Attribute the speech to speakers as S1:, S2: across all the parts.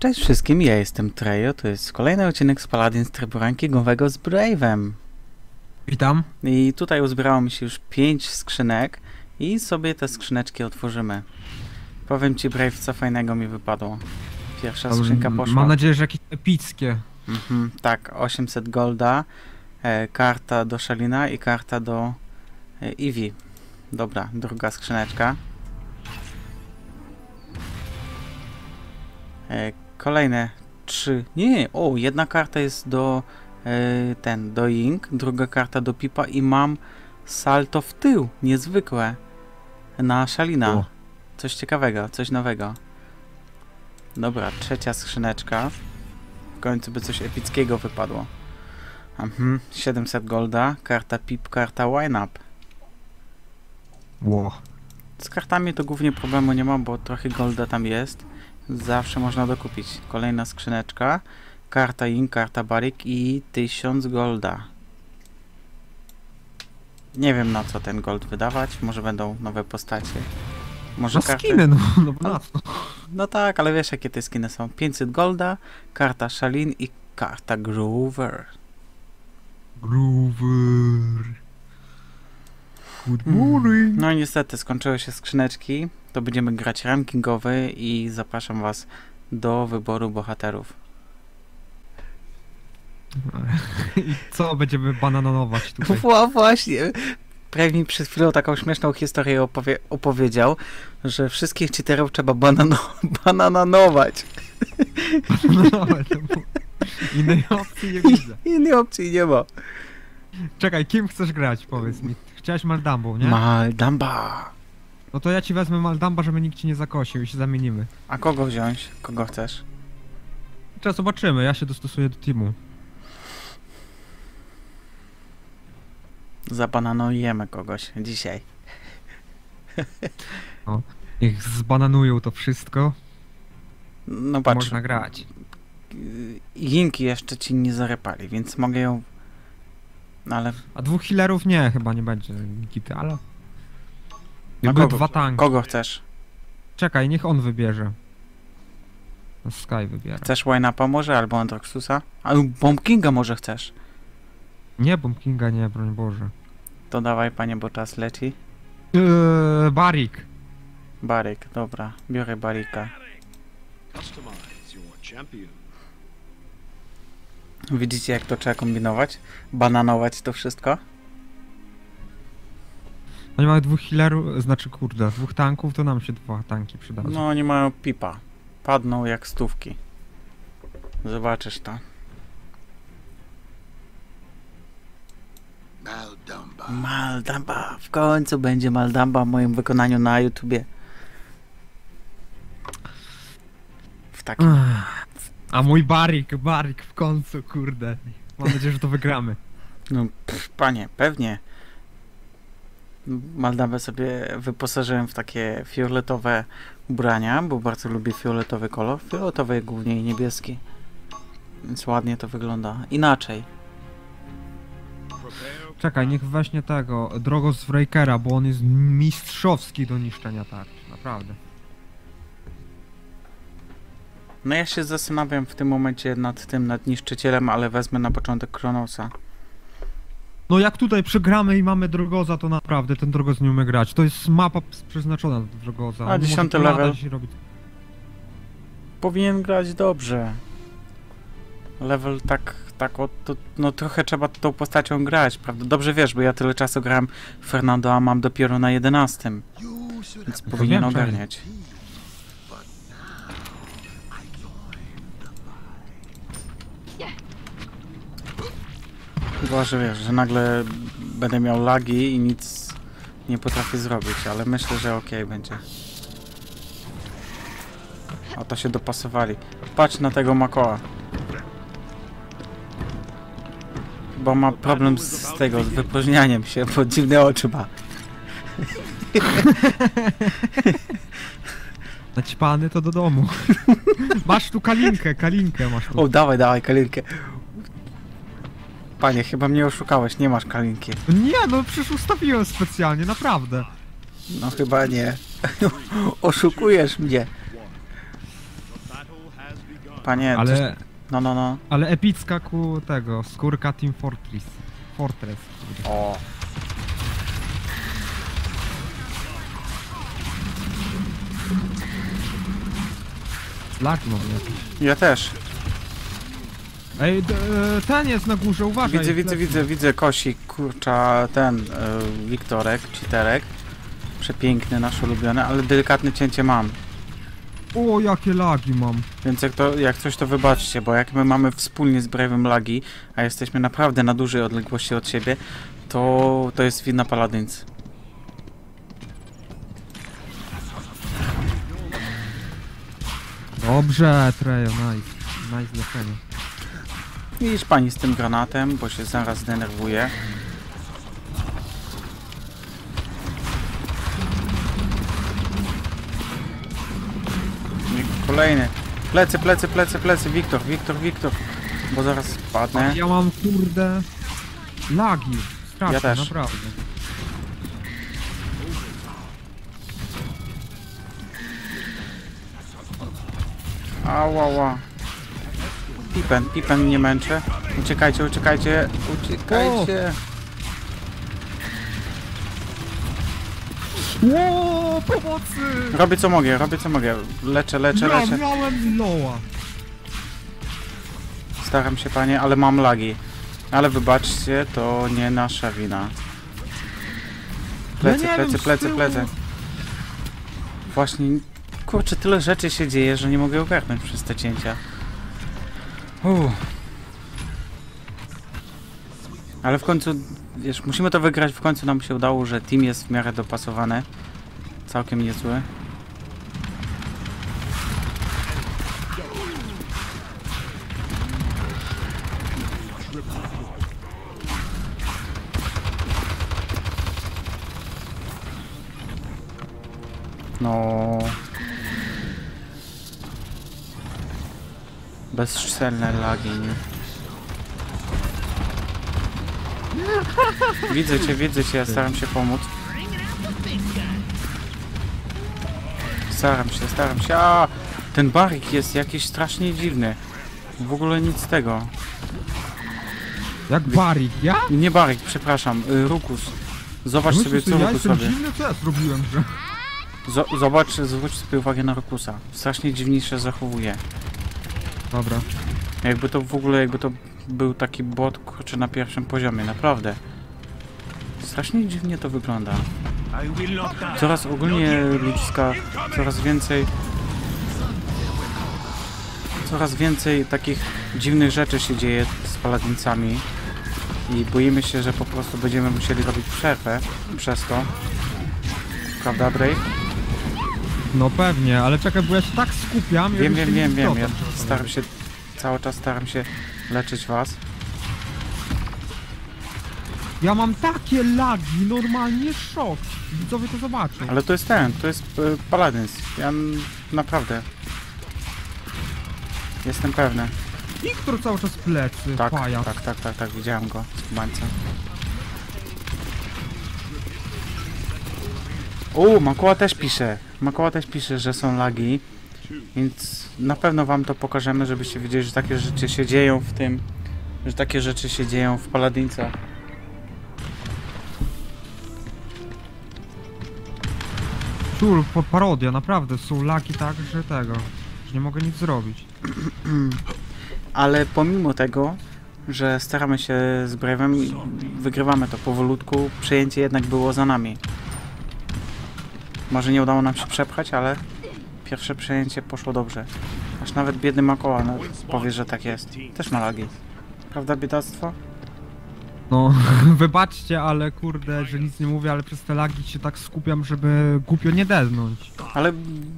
S1: Cześć wszystkim, ja jestem Trejo, to jest kolejny odcinek z Paladins trybu rankingowego z Brave'em.
S2: Witam.
S1: I tutaj uzbierało mi się już 5 skrzynek i sobie te skrzyneczki otworzymy. Powiem ci Brave, co fajnego mi wypadło. Pierwsza skrzynka poszła.
S2: Mam nadzieję, że jakieś epickie.
S1: Mhm, tak, 800 golda, e, karta do Shalina i karta do e, Eevee. Dobra, druga skrzyneczka. Kolejne trzy. Nie, o, jedna karta jest do e, ten, do Ying, druga karta do Pipa i mam salto w tył, niezwykłe. Na Shalina.
S2: O.
S1: Coś ciekawego, coś nowego. Dobra, trzecia skrzyneczka. W końcu by coś epickiego wypadło. Mhm, 700 golda, karta Pip, karta Wine Up.
S2: Ło.
S1: Z kartami to głównie problemu nie mam, bo trochę golda tam jest. Zawsze można dokupić. Kolejna skrzyneczka. Karta In, karta Barik i 1000 golda. Nie wiem na co ten gold wydawać. Może będą nowe postacie. Może
S2: No
S1: karty...
S2: skiny, no, no bo na co?
S1: No tak, ale wiesz jakie te skiny są. 500 golda, karta Shalin i karta Groover.
S2: Groover. Good
S1: Hmm.
S2: morning.
S1: No i niestety skończyły się skrzyneczki. To będziemy grać rankingowy i zapraszam was do wyboru bohaterów.
S2: I co będziemy bananować tutaj?
S1: Wła- właśnie. Prawie mi przed chwilą taką śmieszną historię opowie opowiedział, że wszystkich cheaterów trzeba banano bananować.
S2: Bananować. Innej opcji nie widzę.
S1: Innej opcji nie ma.
S2: Czekaj, kim chcesz grać, powiedz mi. Chciałeś Maldambą, nie?
S1: Maldamba.
S2: No to ja ci wezmę Maldamba, żeby nikt ci nie zakosił i się zamienimy.
S1: A kogo wziąć? Kogo chcesz?
S2: Teraz zobaczymy, ja się dostosuję do teamu.
S1: Zabananujemy kogoś dzisiaj.
S2: Niech zbananują to wszystko,
S1: No patrz,
S2: można grać.
S1: Jinki jeszcze ci nie zarypali, więc mogę ją... No ale
S2: A dwóch healerów nie, chyba nie będzie Nikity, ale...
S1: A
S2: Jakby
S1: kogo-
S2: dwa tanki.
S1: kogo chcesz?
S2: Czekaj, niech on wybierze. No Sky wybiera.
S1: Chcesz Wine'a może albo Androxusa? A Bomb Kinga może chcesz?
S2: Nie, Bomb Kinga nie, broń Boże.
S1: To dawaj panie, bo czas leci.
S2: Eee, Barik.
S1: Baryk, dobra, biorę Barika. Widzicie jak to trzeba kombinować? Bananować to wszystko?
S2: Oni mają dwóch healerów, znaczy kurde, dwóch tanków, to nam się dwa tanki przydadzą.
S1: No oni mają pipa. Padną jak stówki. Zobaczysz to.
S3: Maldamba.
S1: Maldamba, w końcu będzie Maldamba w moim wykonaniu na YouTubie. W takim...
S2: A mój Barik, Barik w końcu, kurde. Mam nadzieję, że to wygramy.
S1: No, pff, panie, pewnie. Maldambę sobie wyposażyłem w takie fioletowe ubrania, bo bardzo lubię fioletowy kolor. Fioletowy głównie i niebieski. Więc ładnie to wygląda. Inaczej.
S2: Czekaj, niech weźmie tego, Drogos Breakera, bo on jest mistrzowski do niszczenia tarcz, naprawdę.
S1: No ja się zastanawiam w tym momencie nad tym, nad niszczycielem, ale wezmę na początek Kronosa.
S2: No jak tutaj przegramy i mamy Drogoza, to naprawdę ten Drogos nie umie grać. To jest mapa przeznaczona do Drogoza.
S1: A, dziesiąty level. Powinien grać dobrze. Level tak, tak, o, to, no trochę trzeba tą postacią grać, prawda? Dobrze wiesz, bo ja tyle czasu grałem Fernando, a mam dopiero na 11,
S3: you should
S1: więc powinien ogarniać.
S3: but now I join the
S1: Chyba, że wiesz, że nagle będę miał lagi i nic nie potrafię zrobić, ale myślę, że okej będzie. O, to się dopasowali. Patrz na tego Makoa. Bo ma problem z, z tego, z wypróżnianiem się, bo dziwne oczy ma.
S2: Naćpany to do domu. masz tu kalinkę, kalinkę masz tu.
S1: O, dawaj, dawaj, kalinkę. Panie, chyba mnie oszukałeś, nie masz kalinki.
S2: Nie, no przecież ustawiłem specjalnie, naprawdę.
S1: No chyba nie. Oszukujesz mnie. Panie,
S2: Ale,
S1: coś... no, no, no.
S2: ale epicka ku tego, skórka Team Fortress. Fortress. kurde.
S1: O.
S2: Laki mam jakieś.
S1: Ja też.
S2: Ej, d- e, ten jest na górze, uważaj.
S1: Widzę, widzę,
S2: lecimy.
S1: widzę, widzę kosik, kurcza, ten, y, Wiktorek, cheaterek. Przepiękny, nasz ulubiony, ale delikatne cięcie mam.
S2: O, jakie lagi mam.
S1: Więc jak, to, jak coś to wybaczcie, bo jak my mamy wspólnie z Brave'em lagi, a jesteśmy naprawdę na dużej odległości od siebie, to to jest wina Paladins.
S2: Dobrze, Trejo, nice. Nice leczenie.
S1: Widzisz pani z tym granatem, bo się zaraz zdenerwuje. Kolejny. Plecy, plecy, plecy, plecy. Wiktor, Wiktor, Wiktor. Bo zaraz spadnę.
S2: Ja mam, kurde, lagi. Strasznie,
S1: Ja też.
S2: naprawdę.
S1: Ała, ała. Pipen, pipen mnie męczy. Uciekajcie, uciekajcie, uciekajcie.
S2: Ło, pomocy!
S1: Robię co mogę, robię co mogę. Leczę, leczę,
S2: Ja
S1: leczę.
S2: miałem loa.
S1: Staram się panie, ale mam lagi. Ale wybaczcie, to nie nasza wina. Plecy,
S2: ja nie
S1: plecy,
S2: wiem, z
S1: plecy,
S2: tyłu.
S1: plecy. Właśnie, kurczę, tyle rzeczy się dzieje, że nie mogę ogarnąć przez te cięcia. Uff. Ale w końcu, wiesz, musimy to wygrać, w końcu nam się udało, że team jest w miarę dopasowany. Całkiem niezły. No. Bezczelne lagi. nie? Widzę cię, widzę cię, ja staram się pomóc. Staram się, staram się. A, ten barik jest jakiś strasznie dziwny. W ogóle nic z tego.
S2: Jak barik, ja?
S1: Nie barik, przepraszam, y, Rukus. Zobacz
S2: Myślisz,
S1: sobie, co
S2: ja jestem
S1: Rukusowi.
S2: dziwny, co ja zrobiłem, że...
S1: Zo- Zobacz, zwróć sobie uwagę na Rukusa. Strasznie dziwnie się zachowuje.
S2: Dobra.
S1: Jakby to w ogóle, jakby to był taki bot, kurczę, na pierwszym poziomie, naprawdę. Strasznie dziwnie to wygląda. Coraz ogólnie ludzka, coraz więcej... Coraz więcej takich dziwnych rzeczy się dzieje z paladincami. I boimy się, że po prostu będziemy musieli robić przerwę przez to. Prawda, Bray?
S2: No pewnie, ale czekaj, bo ja się tak skupiam...
S1: Wiem, wiem, wiem, wiem. Ja. Staram się, cały czas staram się leczyć was.
S2: Ja mam takie lagi, normalnie szok. Widzowie to zobaczą.
S1: Ale to jest ten, to jest y, Paladins. Ja naprawdę. Jestem pewny.
S2: Wiktor cały czas plecy,
S1: Tak,
S2: pajac.
S1: tak, tak, tak, tak, widziałem go z bańca. U, Makoła też pisze. Makoła też pisze, że są lagi. Więc na pewno wam to pokażemy, żebyście wiedzieli, że takie rzeczy się dzieją w tym. Że takie rzeczy się dzieją w Paladincach.
S2: Ciul, po parodia, naprawdę, są lagi tak, że tego... Że nie mogę nic zrobić.
S1: Ale pomimo tego, że staramy się z Brave'em i wygrywamy to powolutku, przejęcie jednak było za nami. Może nie udało nam się przepchać, ale pierwsze przejęcie poszło dobrze. Aż nawet biedny Makoła powie, że tak jest. Też ma lagi. Prawda, biedactwo?
S2: No, wybaczcie, ale kurde, że nic nie mówię, ale przez te lagi się tak skupiam, żeby głupio nie deznąć.
S1: Ale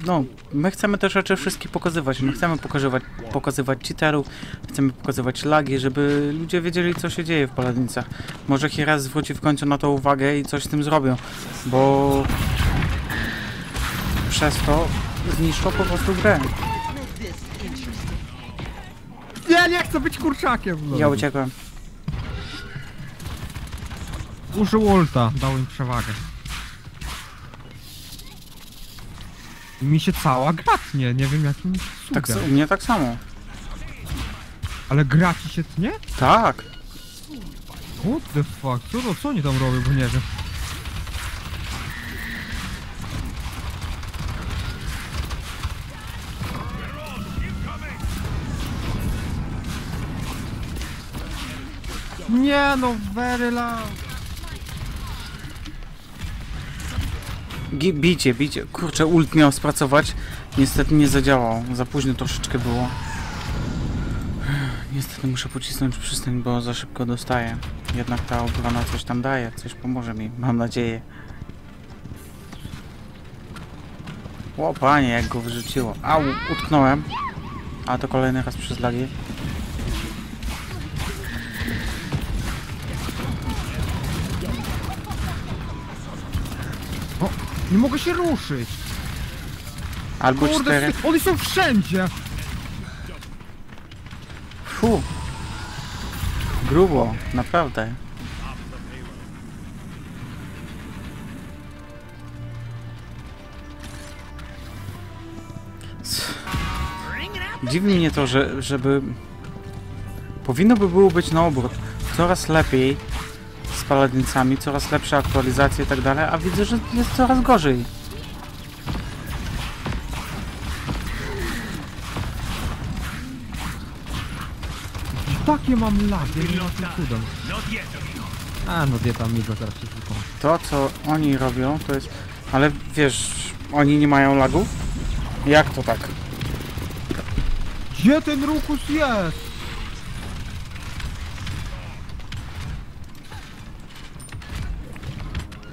S1: no, my chcemy te rzeczy wszystkie pokazywać. My chcemy pokazywać, pokazywać cheaterów, chcemy pokazywać lagi, żeby ludzie wiedzieli, co się dzieje w Paladincach. Może Hiras zwróci w końcu na to uwagę i coś z tym zrobią, bo przez to zniszczą po prostu grę.
S2: Ja nie chcę być kurczakiem! No.
S1: Ja uciekłem.
S2: Użył ulta, dał im przewagę. Mi się cała gra tnie, nie wiem jakim
S1: Tak,
S2: cudem.
S1: u mnie tak samo.
S2: Ale gra ci się tnie?
S1: Tak.
S2: What the fuck? Co, to, co oni tam robią, bo nie wiem. Nie no, very loud.
S1: Gi- Bicie, bicie. Kurczę, ult miał spracować. Niestety nie zadziałał. Za późno troszeczkę było. Niestety muszę pocisnąć przystań, bo za szybko dostaję. Jednak ta obrona coś tam daje, coś pomoże mi, mam nadzieję. O panie, jak go wyrzuciło. Au, utknąłem. A to kolejny raz przez lagi.
S2: Nie mogę się ruszyć.
S1: Albo
S2: Kurde,
S1: cztery.
S2: oni są wszędzie.
S1: Fu. Grubo, naprawdę. Dziwi mnie to, że, żeby... Powinno by było być na obrót. Coraz lepiej z paladyncami, coraz lepsze aktualizacje i tak dalej, a widzę, że jest coraz gorzej.
S2: Takie mam lagi, tym cudem. A no dieta mi go zaraz tylko.
S1: To, co oni robią, to jest... Ale wiesz, oni nie mają lagów? Jak to tak?
S2: Gdzie ten Rukus jest?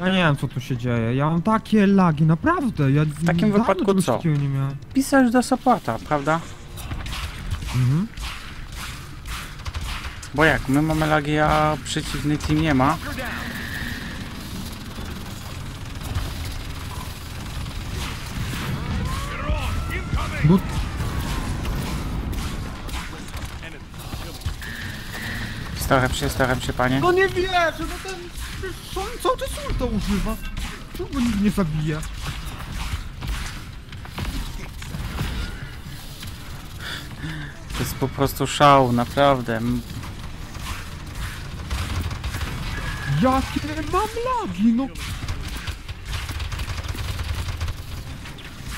S2: Ja nie wiem co tu się dzieje, ja mam takie lagi, naprawdę, ja w
S1: takim wypadku co?
S2: Nie miałem.
S1: Do supporta, prawda?
S2: Mhm.
S1: Bo jak, my mamy lagi, a przeciwny team nie ma. Staram się, staram się, panie.
S2: no nie wierzę, no ten... On cały czas ulta używa. Czemu nikt nie zabija?
S1: To jest po prostu szał, naprawdę.
S2: Jakie mam lagi, no...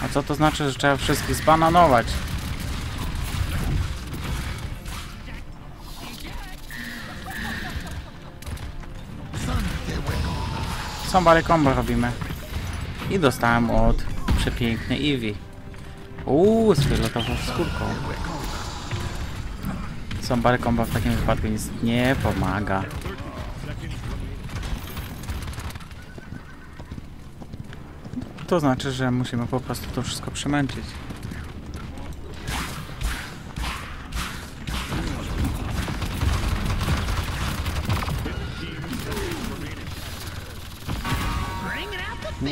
S1: A co to znaczy, że trzeba wszystkich zbananować? Somebody combo robimy. I dostałem od przepięknej Eevee. Uuu, fioletową skórką. Somebody combo w takim wypadku nic nie pomaga. To znaczy, że musimy po prostu to wszystko przemęczyć.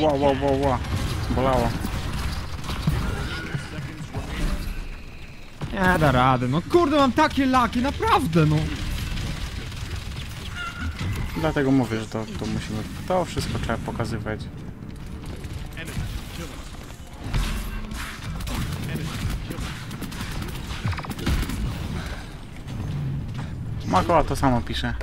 S1: Ła, ła, ła, ła. Bolało.
S2: Nie da rady, no kurde mam takie laki, naprawdę no.
S1: Dlatego mówię, że to, to musimy... To wszystko trzeba pokazywać. Makoła to samo pisze.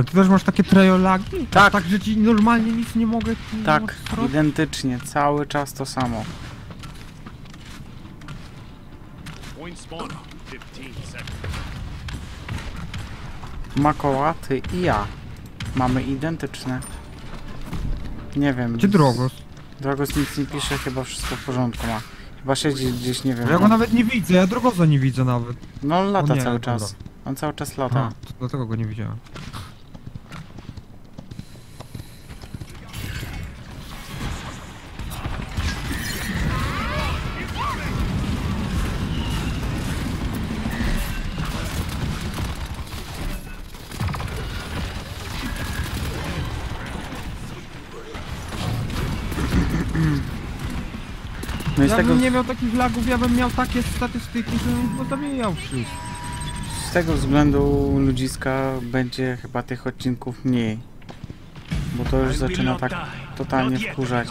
S2: Ale ty też masz takie trajolagi?
S1: Tak.
S2: Tak, że ci normalnie nic nie mogę... nie
S1: Tak,
S2: mogę
S1: identycznie, cały czas to samo.
S3: Point spawn. 15 seconds.
S1: Makoła, ty i ja. Mamy identyczne. Nie wiem.
S2: Gdzie Drogos?
S1: Drogos nic nie pisze, chyba wszystko w porządku ma. Chyba siedzi gdzieś, nie wiem.
S2: Ja go nawet nie widzę, ja Drogosa nie widzę nawet.
S1: No lata
S2: nie,
S1: cały
S2: dobra.
S1: czas. On cały czas
S2: A,
S1: lata.
S2: to dlatego go nie widziałem.
S1: Z
S2: ja
S1: tego,
S2: bym nie miał takich lagów, ja bym miał takie statystyki, że bym pozabijał wszystko.
S1: z tego względu ludziska będzie chyba tych odcinków mniej. Bo to już zaczyna tak totalnie wkurzać.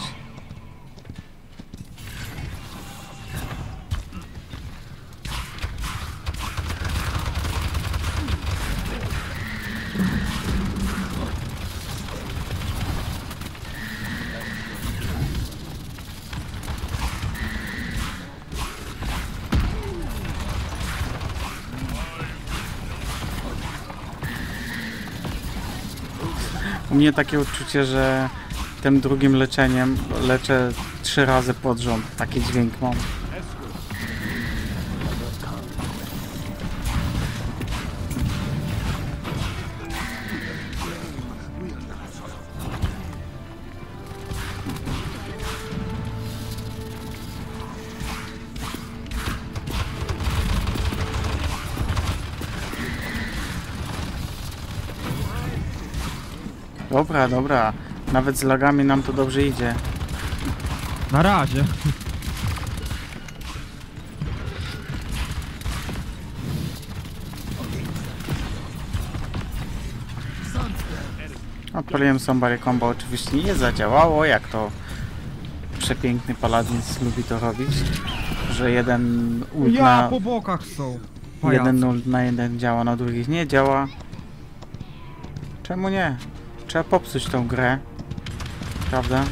S1: Mnie takie uczucie, że tym drugim leczeniem leczę trzy razy pod rząd. Taki dźwięk mam. Dobra, dobra. Nawet z lagami nam to dobrze idzie.
S2: Na razie.
S1: Odpaliłem Somebody Combo, oczywiście nie zadziałało, jak to przepiękny paladin lubi to robić, że jeden ult
S2: Ja
S1: na,
S2: po bokach są.
S1: Jeden ult na jeden działa, na drugich nie działa. Czemu nie? Trzeba popsuć tą grę, prawda?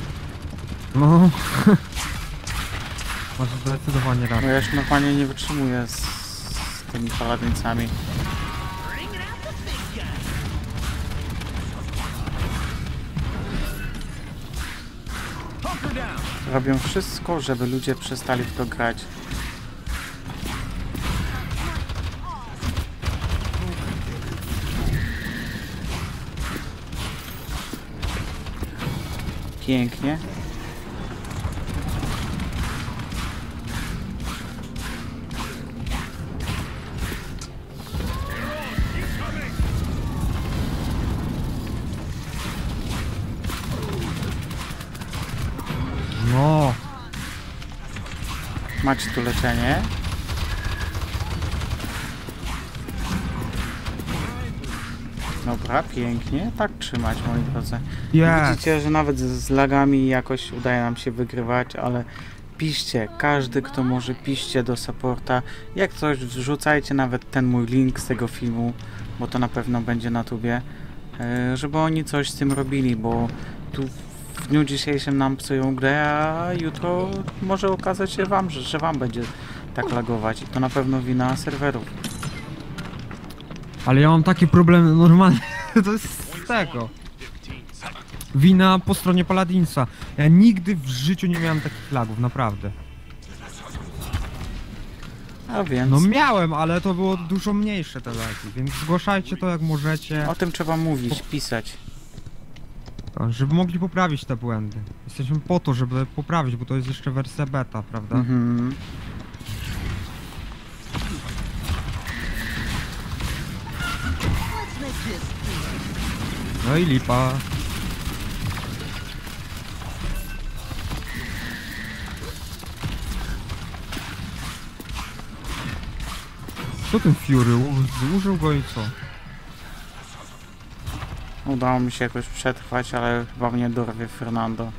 S2: No. Masz zdecydowanie
S1: Bo
S2: rację.
S1: ja już normalnie nie wytrzymuję z, z tymi paladyncami. Robią wszystko, żeby ludzie przestali w to grać. Pięknie.
S2: No.
S1: Macie tu leczenie. Dobra, pięknie. Tak trzymać, moi drodzy.
S2: Jest.
S1: Widzicie, że nawet z lagami jakoś udaje nam się wygrywać, ale piszcie, każdy kto może piszcie do supporta. Jak coś wrzucajcie nawet ten mój link z tego filmu, bo to na pewno będzie na tubie, e, żeby oni coś z tym robili, bo tu w dniu dzisiejszym nam psują grę, a jutro może okazać się wam, że, że wam będzie tak lagować i to na pewno wina serwerów.
S2: Ale ja mam takie problemy normalnie. To jest z tego.
S3: 15 seconds.
S2: Wina po stronie Paladinsa. Ja nigdy w życiu nie miałem takich lagów, naprawdę.
S1: A więc
S2: No miałem, ale to było dużo mniejsze te lagi, więc zgłaszajcie to jak możecie,
S1: o tym trzeba mówić, pisać.
S2: żeby mogli poprawić te błędy. Jesteśmy po to, żeby poprawić, bo to jest jeszcze wersja beta, prawda?
S1: Mhm.
S2: No i lipa. Co ten Fury? U- Zużył go i co?
S1: Udało mi się jakoś przetrwać, ale chyba mnie dorwie Fernando.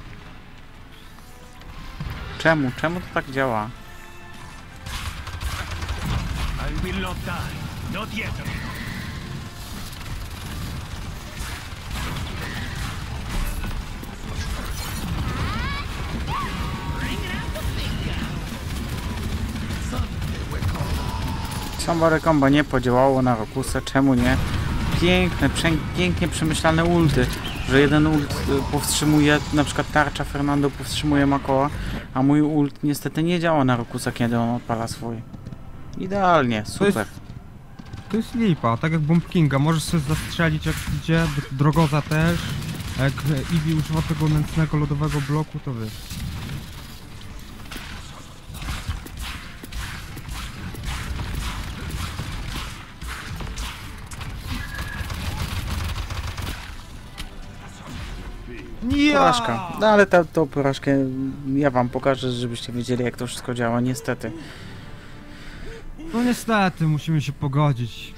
S1: Czemu? Czemu to tak działa?
S3: I will not die. Not yet.
S1: Somebody Combo nie podziałało na Rokusa, czemu nie? Piękne, pięknie przemyślane ulty, że jeden ult y, powstrzymuje, na przykład tarcza Fernando powstrzymuje Makoła, a mój ult niestety nie działa na Rokusa, kiedy on odpala swój. Idealnie, super.
S2: To jest lipa, tak jak Bomb Kinga, możesz sobie zastrzelić jak idzie, Drogoza też. Jak Eevee używa tego nędznego lodowego bloku, to wiesz. Ja!
S1: Porażka. No ale ta, tą porażkę ja wam pokażę, żebyście wiedzieli jak to wszystko działa, niestety.
S2: No niestety, musimy się pogodzić.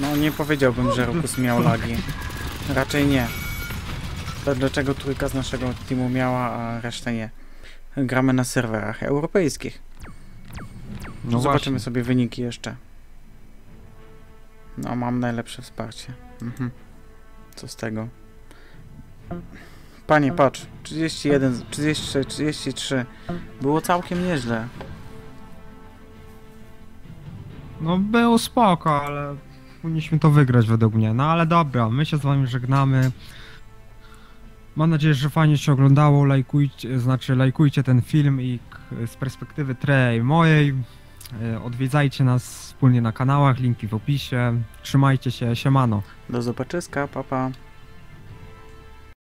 S1: No nie powiedziałbym, że Rukus miał lagi. Raczej nie. To dlaczego trójka z naszego teamu miała, a reszta nie. Gramy na serwerach europejskich.
S2: No
S1: Zobaczymy
S2: właśnie.
S1: sobie wyniki jeszcze. No, mam najlepsze wsparcie. Mhm. Co z tego? Panie, patrz. 31, 33, 33. Było całkiem nieźle.
S2: No było spoko, ale powinniśmy to wygrać według mnie. No ale dobra, my się z wami żegnamy. Mam nadzieję, że fajnie się oglądało. Lajkujcie, znaczy lajkujcie ten film i z perspektywy Trey mojej. e, Odwiedzajcie nas wspólnie na kanałach, linki w opisie. Trzymajcie się, siemano.
S1: Do zobaczyska, papa. Pa.